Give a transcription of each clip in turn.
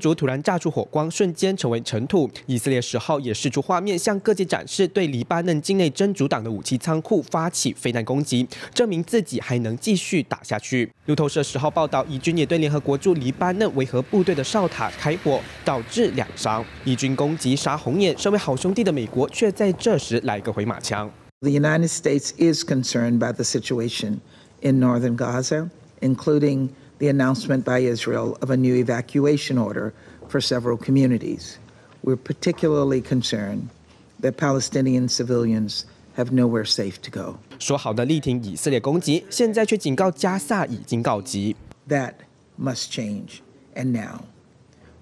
主突然炸出火光，瞬间成为尘土。以色列十号也释出画面，向各界展示对黎巴嫩境内真主党的武器仓库发起飞弹攻击，证明自己还能继续打下去。路透社十号报道，以军也对联合国驻黎巴嫩维和部队的哨塔开火，导致两伤。以军攻击杀红眼，身为好兄弟的美国却在这时来个回马枪。The United States is concerned about the situation in northern Gaza, including. the announcement by Israel of a new evacuation order for several communities. We're particularly concerned that Palestinian civilians have nowhere safe to go. 说好的力挺以色列攻击，现在却警告加萨已经告急。That must change, and now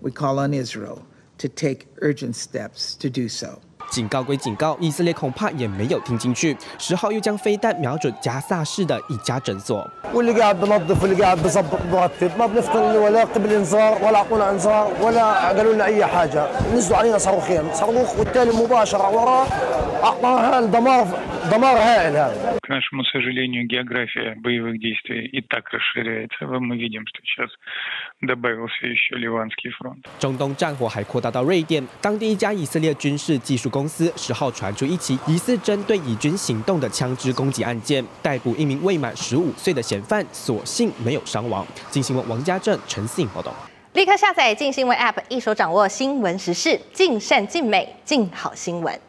we call on Israel to take urgent steps to do so. 警告归警告以色列恐怕也没有听进去。十号又将飞弹瞄准加萨市的一家诊所。добавился еще Ливанский фронт. 中东战火还扩大到瑞典，当地一家以色列军事技术公司十号传出一起疑似针对以军行动的枪支攻击案件，逮捕一名未满十五岁的嫌犯，所幸没有伤亡。金新闻王家正、陈信报道。立刻下载静新闻 App，一手掌握新闻时事，尽善尽美，尽好新闻。